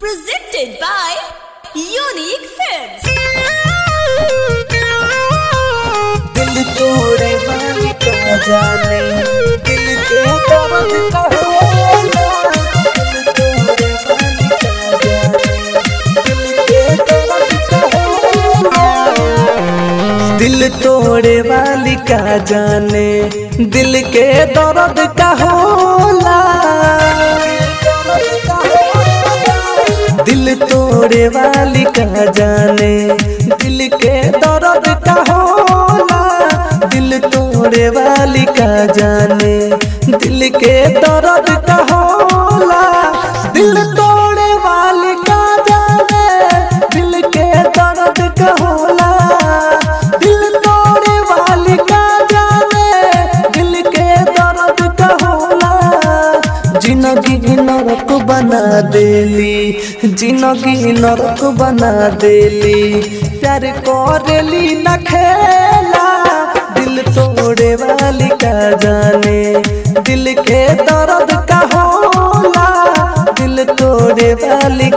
Presented by Unique Films. दिल तोड़े वाली का जाने। दिल के दर्द का दिल तोड़े वाली का जाने? दिल के दर्द का होला तोड़े वाली का जाने। दिल के दर्द का होला। दिल तोड़े वाली का जाने। दिल के दर्द का होला। देली ज़िंदगी नरक बना देली। प्यार करेली न खेला, दिल तोड़े वाली का जाने। दिल के दर्द का होला, दिल तोड़े वाली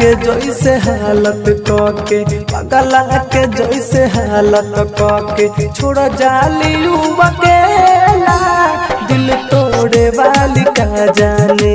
के जैसे हालत कके पगला के जैसे हालत कके छोड़ जाली अकेला दिल तोड़े वाली का जाने।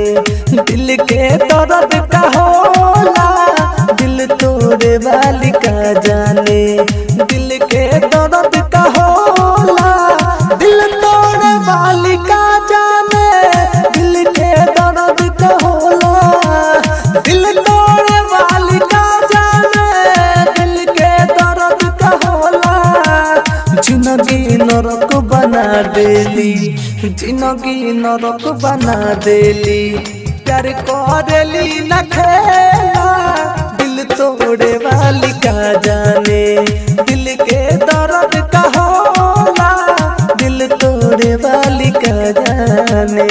देली ज़िंदगी नरक बना देली। प्यार करेली न खेला, दिल तोड़े वाली का जाने। दिल के दर्द का होला, दिल तोड़े वाली का जाने।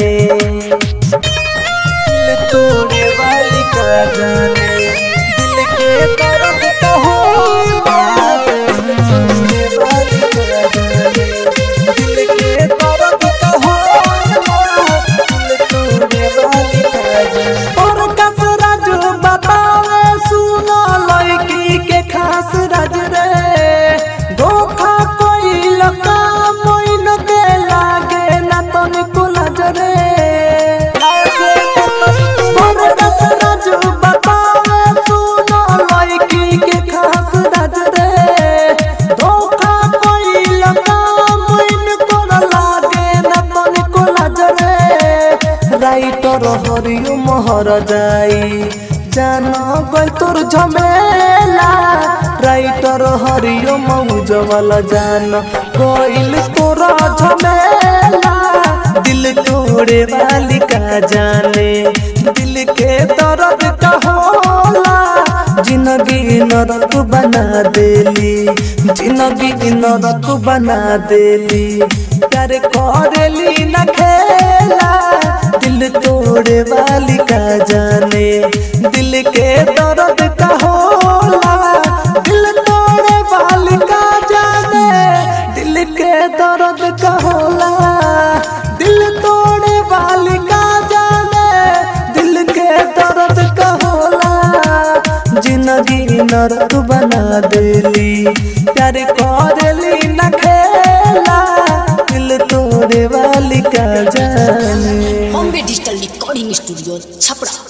दिल तोड़े वाली का जाने। रे राइटर हरियो मोहर जाई। जान गल तोर झमेला, राइटर हरियो मौज वाला जान। गइल तोर झमेला, दिल तोड़े वाली का जाने। दिल के दर्द का होला ज़िंदगी नरक बना देली। ज़िंदगी नरक बना देली। कर करेली न खेला तोड़े वाली का जाने। दिल के दर्द का दिल तोड़े वाली का जाने। दिल के दर्द का दिल तोड़े वाली का जाने। दिल के दर्द का होला। ज़िंदगी नरक बना देली। प्यार करेली न खेला। दिल तोड़े वाली का जाने। Recording Studio, Chapra.